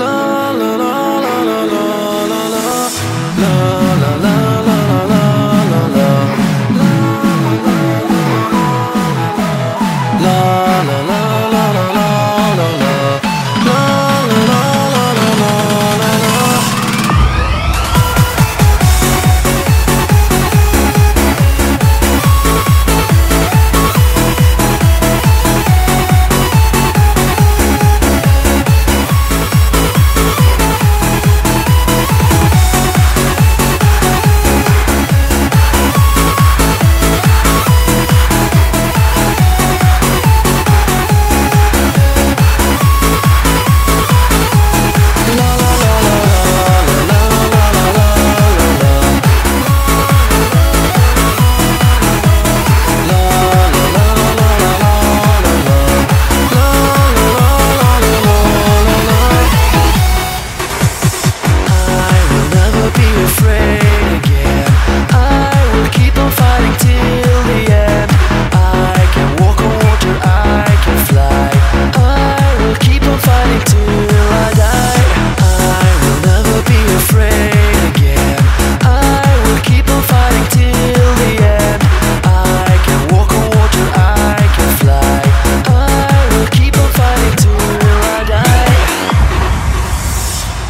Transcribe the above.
love